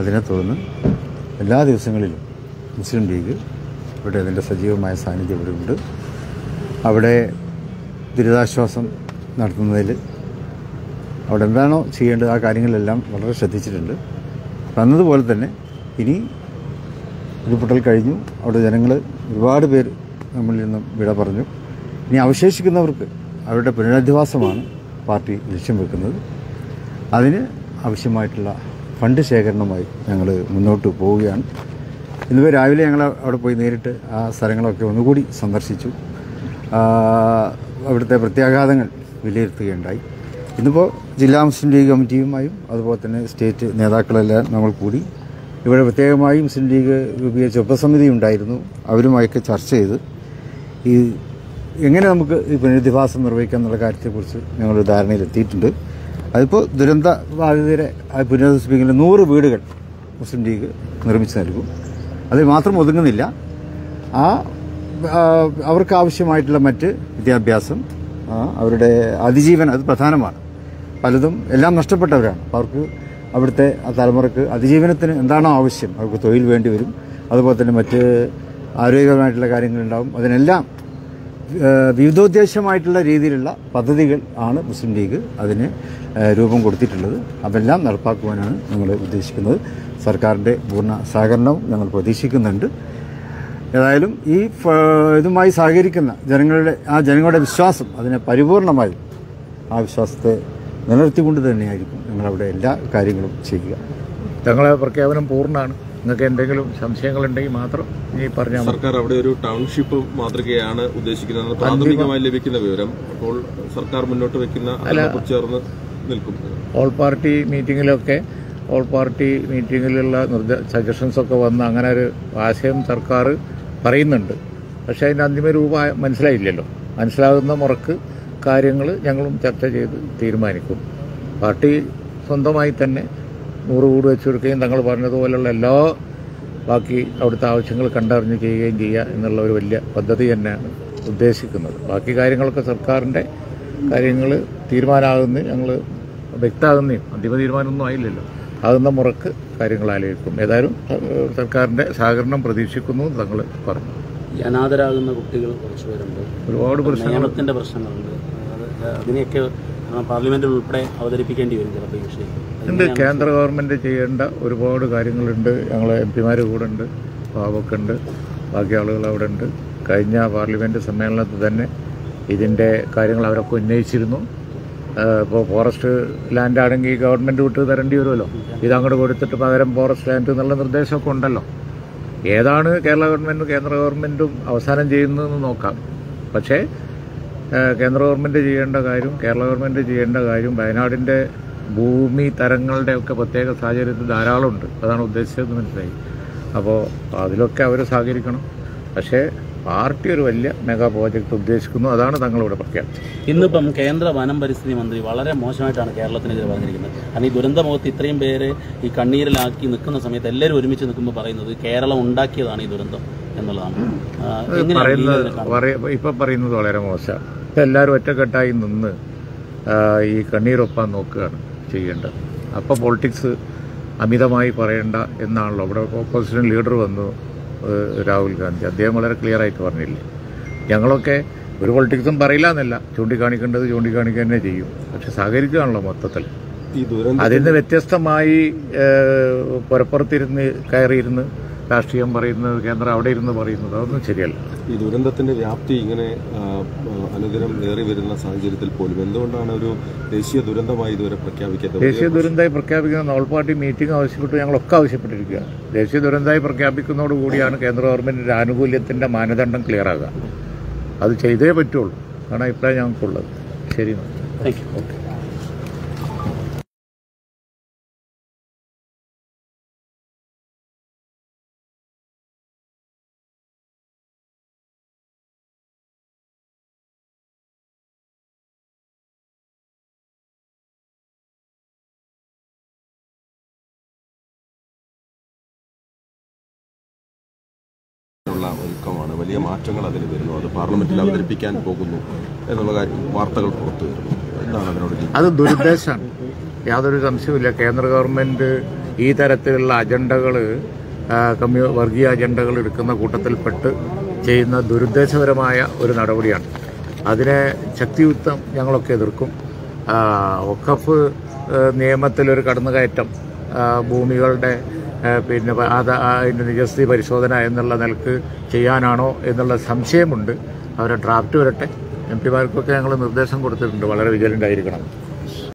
അതിനെ തുടർന്ന് എല്ലാ ദിവസങ്ങളിലും മുസ്ലിം ലീഗ് ഇവിടെ അതിന്റെ സജീവമായ സാന്നിധ്യം ഇവിടെ ഉണ്ട്. അവിടെ ദുരിതാശ്വാസം നടത്തുന്നതിൽ അവിടെ എന്താണോ ചെയ്യേണ്ടത് ആ കാര്യങ്ങളെല്ലാം വളരെ ശ്രദ്ധിച്ചിട്ടുണ്ട്. വന്നതുപോലെ തന്നെ ഇനി ഉരുൾപൊട്ടൽ കഴിഞ്ഞു. അവിടെ ജനങ്ങൾ ഒരുപാട് പേര് നമ്മളിൽ നിന്നും വിട പറഞ്ഞു. ഇനി അവശേഷിക്കുന്നവർക്ക് അവരുടെ പുനരധിവാസമാണ് പാർട്ടി ലക്ഷ്യം വെക്കുന്നത്. അതിന് ആവശ്യമായിട്ടുള്ള ഫണ്ട് ശേഖരണമായി ഞങ്ങൾ മുന്നോട്ട് പോവുകയാണ്. ഇന്നിപ്പോൾ രാവിലെ ഞങ്ങൾ അവിടെ പോയി നേരിട്ട് ആ സ്ഥലങ്ങളൊക്കെ ഒന്നുകൂടി സന്ദർശിച്ചു. അവിടുത്തെ പ്രത്യാഘാതങ്ങൾ വിലയിരുത്തുകയുണ്ടായി. ഇന്നിപ്പോൾ ജില്ലാ മുസ്ലിം ലീഗ് കമ്മിറ്റിയുമായും അതുപോലെ തന്നെ സ്റ്റേറ്റ് നേതാക്കളെല്ലാം നമ്മൾ കൂടി. ഇവിടെ പ്രത്യേകമായി മുസ്ലിം ലീഗ് രൂപീകരിച്ച ഉപസമിതി ഉണ്ടായിരുന്നു. അവരുമായൊക്കെ ചർച്ച ചെയ്ത് ഈ എങ്ങനെ നമുക്ക് ഈ പുനരധിവാസം നിർവഹിക്കാം എന്നുള്ള കാര്യത്തെക്കുറിച്ച് ഞങ്ങൾ ധാരണയിലെത്തിയിട്ടുണ്ട്. അതിപ്പോൾ ദുരന്ത ബാധിതരെ ആ പുനരധിവസിപ്പിക്കുന്ന നൂറ് വീടുകൾ മുസ്ലിം ലീഗ് നിർമ്മിച്ചു നൽകും. അതിൽ മാത്രം ഒതുങ്ങുന്നില്ല. ആ അവർക്ക് ആവശ്യമായിട്ടുള്ള മറ്റ് വിദ്യാഭ്യാസം അവരുടെ അതിജീവനം അത് പ്രധാനമാണ്. പലതും എല്ലാം നഷ്ടപ്പെട്ടവരാണ്. അവർക്ക് അവിടുത്തെ ആ തലമുറയ്ക്ക് അതിജീവനത്തിന് എന്താണോ ആവശ്യം അവർക്ക് തൊഴിൽ വേണ്ടി വരും. അതുപോലെ തന്നെ മറ്റ് ആരോഗ്യപരമായിട്ടുള്ള കാര്യങ്ങളുണ്ടാവും. അതിനെല്ലാം വിവിധോദ്ദേശമായിട്ടുള്ള രീതിയിലുള്ള പദ്ധതികൾ ആണ് മുസ്ലിം ലീഗ് അതിന് രൂപം കൊടുത്തിട്ടുള്ളത്. അതെല്ലാം നടപ്പാക്കുവാനാണ് ഞങ്ങൾ ഉദ്ദേശിക്കുന്നത്. സർക്കാരിന്റെ പൂർണ സഹകരണവും ഞങ്ങൾ പ്രതീക്ഷിക്കുന്നുണ്ട്. ഏതായാലും ഈ ഇതുമായി സഹകരിക്കുന്ന ജനങ്ങളുടെ ആ ജനങ്ങളുടെ വിശ്വാസം അതിനെ പരിപൂർണമായി ആ വിശ്വാസത്തെ നിലനിർത്തിക്കൊണ്ട് തന്നെയായിരിക്കും ഞങ്ങളവിടെ എല്ലാ കാര്യങ്ങളും ചെയ്യുക. ഞങ്ങളെ പ്രഖ്യാപനം പൂർണമാണ്. നിങ്ങൾക്ക് എന്തെങ്കിലും സംശയങ്ങളുണ്ടെങ്കിൽ മാത്രം ഈ പറഞ്ഞാൽ സർക്കാർ അവിടെ ഒരു ടൗൺഷിപ്പ് മാതൃകയാണ് ഉദ്ദേശിക്കുന്നത്. പ്രാഥമികമായി ലഭിക്കുന്ന വിവരം അപ്പോൾ സർക്കാർ മുന്നോട്ട് വെക്കുന്ന ചേർന്ന് നിൽക്കും. ഓൾ പാർട്ടി മീറ്റിങ്ങിലൊക്കെ ഓൾ പാർട്ടി മീറ്റിങ്ങിലുള്ള നിർദ്ദ സജഷൻസൊക്കെ വന്ന് അങ്ങനെ ഒരു ആശയം സർക്കാർ പറയുന്നുണ്ട്. പക്ഷേ അതിന്റെ അന്തിമ രൂപ മനസ്സിലായില്ലല്ലോ. മനസ്സിലാകുന്ന മുറക്ക് കാര്യങ്ങൾ ഞങ്ങളും ചർച്ച ചെയ്ത് തീരുമാനിക്കും. പാർട്ടി സ്വന്തമായി തന്നെ നൂറ് വീട് വെച്ച് കൊടുക്കുകയും തങ്ങൾ പറഞ്ഞതുപോലെയുള്ള എല്ലാ ബാക്കി അവിടുത്തെ ആവശ്യങ്ങൾ കണ്ടറിഞ്ഞ് ചെയ്യുകയും ചെയ്യുക എന്നുള്ള ഒരു വലിയ പദ്ധതി തന്നെയാണ് ഉദ്ദേശിക്കുന്നത്. ബാക്കി കാര്യങ്ങളൊക്കെ സർക്കാരിന്റെ കാര്യങ്ങൾ തീരുമാനമാകുന്ന ഞങ്ങൾ വ്യക്തമാകുന്നതും അന്തിമ തീരുമാനമൊന്നും ആയില്ലല്ലോ. ആകുന്ന മുറക്ക് കാര്യങ്ങൾ ആലോചിക്കും. ഏതായാലും സർക്കാരിന്റെ സഹകരണം പ്രതീക്ഷിക്കുന്നു തങ്ങൾ പറഞ്ഞു. ഈ അനാഥരാകുന്ന കുട്ടികൾ കുറച്ച് പേരുണ്ട്. ഒരുപാട് പ്രശ്നങ്ങൾ. പ്രശ്നങ്ങളുണ്ട്. അത് അതിനെയൊക്കെ ആ, പാർലമെന്റിൽ ഉൾപ്പെടെ അവതരിപ്പിക്കേണ്ടി വരും ചിലപ്പോൾ ഈ വിഷയം ഉണ്ട് കേന്ദ്ര ഗവൺമെന്റ് ചെയ്യേണ്ട ഒരുപാട് കാര്യങ്ങളുണ്ട്. ഞങ്ങൾ എം പിമാർ കൂടെ ഉണ്ട് പാവൊക്കെ ഉണ്ട് ബാക്കി ആളുകൾ അവിടെ ഉണ്ട് കഴിഞ്ഞ പാർലമെന്റ് സമ്മേളനത്തിൽ തന്നെ ഇതിന്റെ കാര്യങ്ങൾ അവരൊക്കെ ഉന്നയിച്ചിരുന്നു. ഇപ്പോൾ ഫോറസ്റ്റ് ലാൻഡ് ആണെങ്കിൽ ഗവൺമെന്റ് വിട്ട് തരേണ്ടി വരുമല്ലോ. ഇതങ്ങോട്ട് കൊടുത്തിട്ട് പകരം ഫോറസ്റ്റ് ലാൻഡ് എന്നുള്ള നിർദ്ദേശമൊക്കെ ഉണ്ടല്ലോ. ഏതാണ് കേരള ഗവൺമെന്റും കേന്ദ്ര ഗവൺമെന്റും അവസാനം ചെയ്യുന്നതെന്ന് നോക്കാം. പക്ഷേ കേന്ദ്ര ഗവൺമെന്റ് ചെയ്യേണ്ട കാര്യം കേരള ഗവൺമെന്റ് ചെയ്യേണ്ട കാര്യം വയനാടിന്റെ ഭൂമി തരങ്ങളുടെ ഒക്കെ പ്രത്യേക സാഹചര്യത്തിൽ ധാരാളമുണ്ട്. അതാണ് ഉദ്ദേശിച്ചതെന്ന് മനസ്സിലായി. അപ്പോൾ അതിലൊക്കെ അവർ സഹകരിക്കണം. പക്ഷേ പാർട്ടി ഒരു വലിയ മെഗാ പ്രോജക്റ്റ് ഉദ്ദേശിക്കുന്നു. അതാണ് തങ്ങളിവിടെ പ്രഖ്യാപിച്ചത് ഇന്നിപ്പം കേന്ദ്ര വനം പരിസ്ഥിതി മന്ത്രി വളരെ മോശമായിട്ടാണ് കേരളത്തിനെതിരെ പറഞ്ഞിരിക്കുന്നത്. കാരണം ഈ ദുരന്തമുഖത്ത് ഇത്രയും പേര് ഈ കണ്ണീരിലാക്കി നിൽക്കുന്ന സമയത്ത് എല്ലാവരും ഒരുമിച്ച് നിൽക്കുമ്പോൾ പറയുന്നത് കേരളം ഉണ്ടാക്കിയതാണ് ഈ ദുരന്തം എന്നുള്ളതാണ്. പറയുന്നത് ഇപ്പം പറയുന്നത് വളരെ മോശമാണ്. ഇപ്പം എല്ലാവരും ഒറ്റക്കെട്ടായി നിന്ന് ഈ കണ്ണീരൊപ്പാൻ നോക്കുകയാണ്. ചെയ്യേണ്ടത്. അപ്പോൾ പൊളിറ്റിക്സ് അമിതമായി പറയണ്ട എന്നാണല്ലോ. ഇവിടെ ഓപ്പോസിഷൻ ലീഡർ വന്നു രാഹുൽ ഗാന്ധി. അദ്ദേഹം വളരെ ക്ലിയർ ആയിട്ട് പറഞ്ഞില്ലേ? ഞങ്ങളൊക്കെ ഒരു പൊളിറ്റിക്സും പറയില്ല എന്നല്ല. ചൂണ്ടിക്കാണിക്കേണ്ടത് ചൂണ്ടിക്കാണിക്കുക തന്നെ ചെയ്യും. പക്ഷെ സഹകരിക്കുകയാണല്ലോ മൊത്തത്തിൽ. അതിൽ നിന്ന് വ്യത്യസ്തമായി പുറപ്പുറത്തിരുന്ന് കയറിയിരുന്ന് രാഷ്ട്രീയം പറയുന്നത് കേന്ദ്രം അവിടെ ഇരുന്ന് പറയുന്നത് അതൊന്നും ശരിയല്ല. ഈ ദുരന്തത്തിന്റെ വ്യാപ്തി ഇങ്ങനെ അനുദിനം ഏറി വരുന്ന സാഹചര്യത്തിൽ പോലും എന്തുകൊണ്ടാണ് ഒരു ദേശീയ ദുരന്തമായി ഇതുവരെ പ്രഖ്യാപിക്കാത്തത്? ദേശീയ ദുരന്തമായി പ്രഖ്യാപിക്കുന്ന ഓൾ പാർട്ടി മീറ്റിംഗ് ആവശ്യപ്പെട്ട് ഞങ്ങളൊക്കെ ആവശ്യപ്പെട്ടിരിക്കുക ദേശീയ ദുരന്തമായി പ്രഖ്യാപിക്കുന്നതോടുകൂടിയാണ് കേന്ദ്ര ഗവൺമെന്റിന്റെ ആനുകൂല്യത്തിന്റെ മാനദണ്ഡം ക്ലിയർ ആകുക അത് ചെയ്തേ പറ്റുള്ളൂ. അതാണ് അഭിപ്രായം ഞങ്ങൾക്കുള്ളത്. ശരി. എന്നാൽ. താങ്ക് യു ഓക്കെ ഉള്ള ഒരുക്കമാണ്. വലിയ മാറ്റങ്ങൾ അതിന് വരുന്നു. അത് പാർലമെന്റിൽ അവതരിപ്പിക്കാൻ പോകുന്നു എന്നുള്ള കാര്യം വാർത്തകൾ പുറത്തു വരുന്നു. എന്താണ് അതിനോട് അത് ദുരുദ്ദേശമാണ്. യാതൊരു സംശയവുമില്ല. കേന്ദ്ര ഗവൺമെന്റ് ഈ തരത്തിലുള്ള അജണ്ടകൾ കമ്മ്യൂ വർഗീയ അജണ്ടകൾ എടുക്കുന്ന കൂട്ടത്തിൽപ്പെട്ട് ചെയ്യുന്ന ദുരുദ്ദേശപരമായ ഒരു നടപടിയാണ്. അതിനെ ശക്തിയുക്തം ഞങ്ങളൊക്കെ എതിർക്കും. ഒക്കഫ് നിയമത്തിലൊരു കടന്നുകയറ്റം ഭൂമികളുടെ പിന്നെ അത് അതിന്റെ നിജസ്ഥിതി പരിശോധന എന്നുള്ള നിലയ്ക്ക് ചെയ്യാനാണോ എന്നുള്ള സംശയമുണ്ട്. അവരെ ഡ്രാഫ്റ്റ് വരട്ടെ. എം പിമാർക്കൊക്കെ ഞങ്ങൾ നിർദ്ദേശം കൊടുത്തിട്ടുണ്ട്. വളരെ വിജിലന്റ് ആയിരിക്കണം